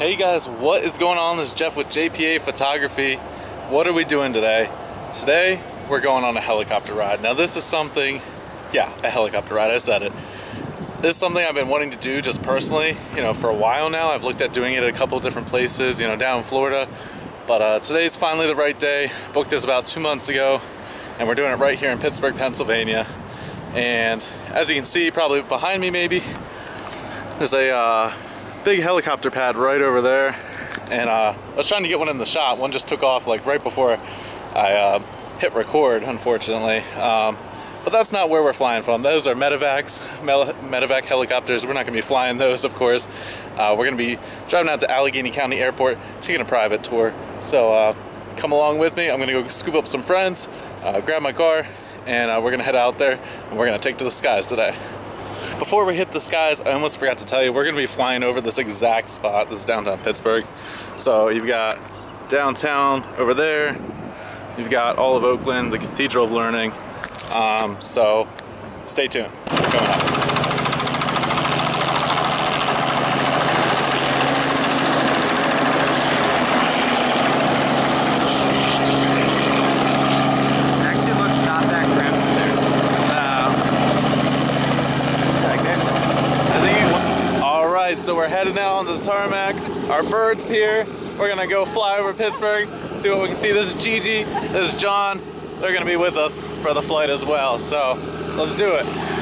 Hey guys, what is going on? This is Jeff with JPA Photography. What are we doing today? Today, we're going on a helicopter ride. Now this is something, yeah, a helicopter ride, I said it. This is something I've been wanting to do just personally, you know, for a while now. I've looked at doing it at a couple different places, you know, down in Florida. But uh, today's finally the right day. Booked this about two months ago, and we're doing it right here in Pittsburgh, Pennsylvania. And as you can see, probably behind me maybe, there's a uh, big helicopter pad right over there. And uh, I was trying to get one in the shot. One just took off like right before I uh, hit record, unfortunately. Um, but that's not where we're flying from. Those are medevacs, medevac helicopters. We're not gonna be flying those, of course. Uh, we're gonna be driving out to Allegheny County Airport, taking a private tour. So uh, come along with me. I'm gonna go scoop up some friends, uh, grab my car, and uh, we're gonna head out there and we're gonna take to the skies today. Before we hit the skies, I almost forgot to tell you, we're gonna be flying over this exact spot. This is downtown Pittsburgh. So you've got downtown over there. You've got all of Oakland, the Cathedral of Learning. Um, so stay tuned, up. so we're heading out onto the tarmac. Our bird's here. We're gonna go fly over Pittsburgh, see what we can see. This is Gigi, this is John. They're gonna be with us for the flight as well. So let's do it.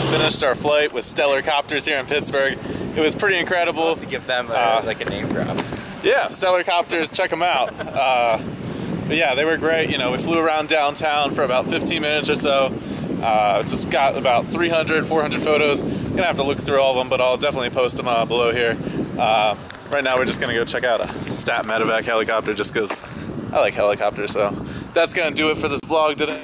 Finished our flight with Stellar Copters here in Pittsburgh. It was pretty incredible. To give them a, Uh, like a name drop. Yeah, Stellar Copters, check them out. Uh, but yeah, they were great. You know, we flew around downtown for about 15 minutes or so. Uh, just got about 300, 400 photos. Gonna have to look through all of them, but I'll definitely post them uh, below here. Uh, right now, we're just gonna go check out a Stat Medevac helicopter just because I like helicopters. So that's gonna do it for this vlog today.